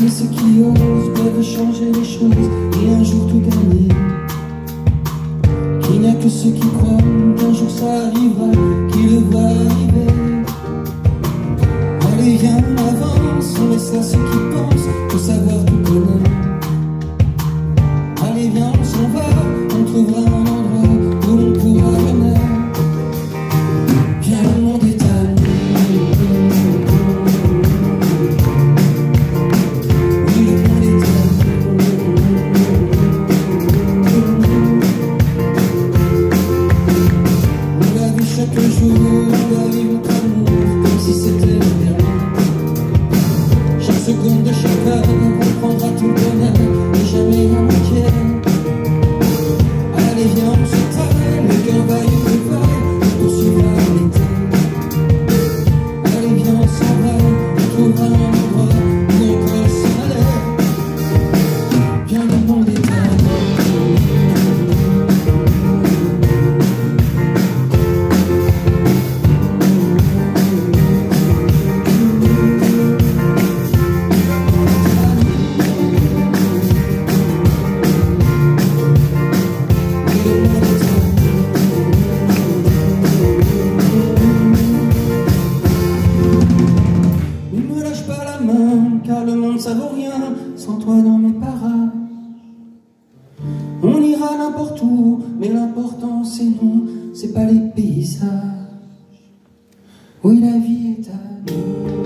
de ceux qui osent peuvent changer les choses et un jour tout gagner. Qu'il n'y a que ceux qui croient qu'un jour ça arrivera, qui le voient arriver. Allez, viens, on avance, on laisse à ceux qui pensent que savoir tout connaître. Allez, viens, on s'en va, on trouvera On la vit chaque ça vaut rien sans toi dans mes parages. On ira n'importe où, mais l'important c'est nous, c'est pas les paysages. Oui, la vie est à nous.